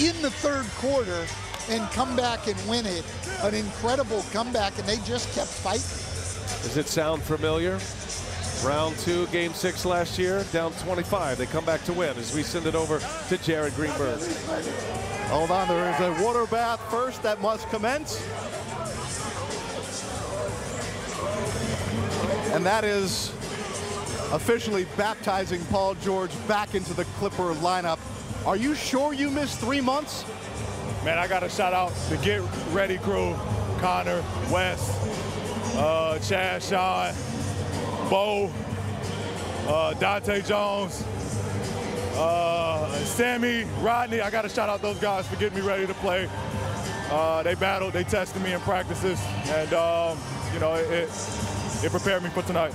in the third quarter and come back and win it. An incredible comeback, and they just kept fighting. Does it sound familiar? Round two, game six last year, down 25. They come back to win as we send it over to Jared Greenberg. Hold on, there is a water bath first that must commence. And that is officially baptizing Paul George back into the Clipper lineup. Are you sure you missed three months? Man, I got to shout out the Get Ready crew, Connor, Wes, uh, Chad, Sean, Bo, uh, Dante Jones, uh, Sammy, Rodney. I got to shout out those guys for getting me ready to play. Uh, they battled, they tested me in practices, and um, you know it, it prepared me for tonight.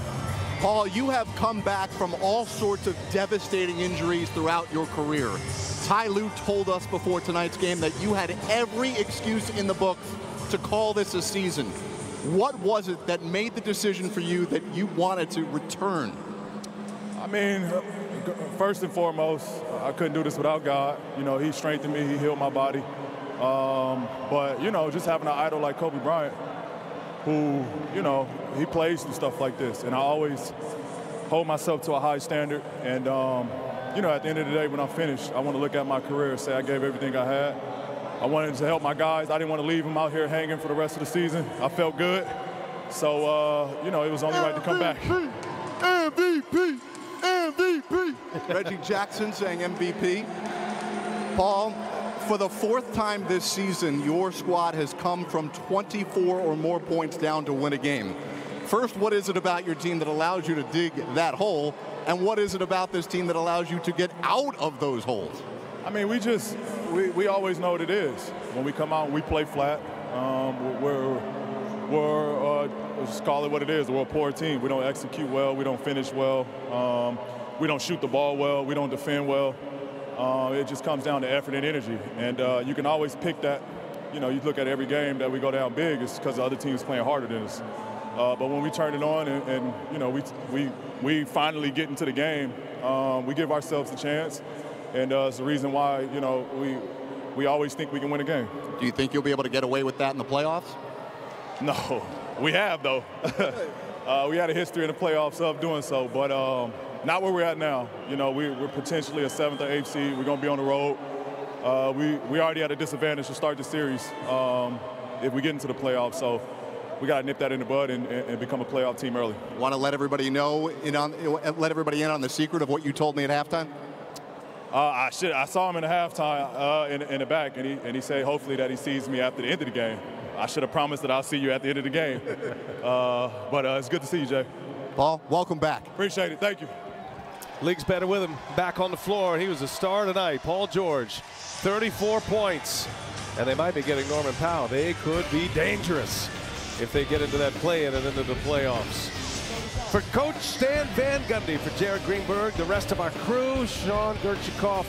Paul, you have come back from all sorts of devastating injuries throughout your career. Ty Lue told us before tonight's game that you had every excuse in the book to call this a season. What was it that made the decision for you that you wanted to return? I mean, first and foremost, I couldn't do this without God. You know, He strengthened me, He healed my body. Um, but, you know, just having an idol like Kobe Bryant, who, you know, he plays through stuff like this. And I always hold myself to a high standard. And, um, you know, at the end of the day, when I'm finished, I want to look at my career and say I gave everything I had. I wanted to help my guys. I didn't want to leave them out here hanging for the rest of the season. I felt good. So, uh, you know, it was only right to come back. MVP! MVP! Reggie Jackson saying MVP. Paul, for the fourth time this season, your squad has come from 24 or more points down to win a game. First, what is it about your team that allows you to dig that hole? And what is it about this team that allows you to get out of those holes? I mean, we just, we, we always know what it is. When we come out, we play flat. Um, we're, we're uh, just call it what it is. We're a poor team. We don't execute well. We don't finish well. Um, we don't shoot the ball well. We don't defend well. Uh, it just comes down to effort and energy. And uh, you can always pick that. You know, you look at every game that we go down big, it's because the other team's playing harder than us. Uh, but when we turn it on and, and, you know we we we finally get into the game, um, we give ourselves a chance, and uh, it's the reason why you know we we always think we can win a game. Do you think you'll be able to get away with that in the playoffs? No, we have though. uh, we had a history in the playoffs of doing so, but um, not where we're at now. You know, we, are potentially a seventh or eighth seed. We're going to be on the road. Uh, we we already had a disadvantage to start the series um, if we get into the playoffs. So we got to nip that in the bud and, and, become a playoff team early. Want to let everybody know in on let everybody in on the secret of what you told me at halftime? Uh, I should. I saw him in the halftime uh, in, in, the back, and he and he said hopefully that he sees me after the end of the game. I should have promised that I'll see you at the end of the game. uh, but uh, it's good to see you, Jay. Paul, welcome back. Appreciate it. Thank you. League's better with him back on the floor. He was a star tonight. Paul George, 34 points. And they might be getting Norman Powell. They could be dangerous if they get into that play-in and into the playoffs. For Coach Stan Van Gundy, for Jared Greenberg, the rest of our crew, Sean Gerchikoff,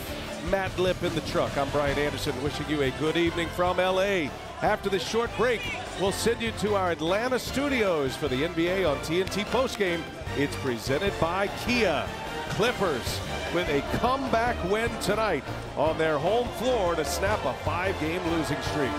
Matt Lip in the truck. I'm Brian Anderson wishing you a good evening from L.A. After this short break, we'll send you to our Atlanta studios for the NBA on TNT postgame. It's presented by Kia. Clippers with a comeback win tonight on their home floor to snap a five-game losing streak.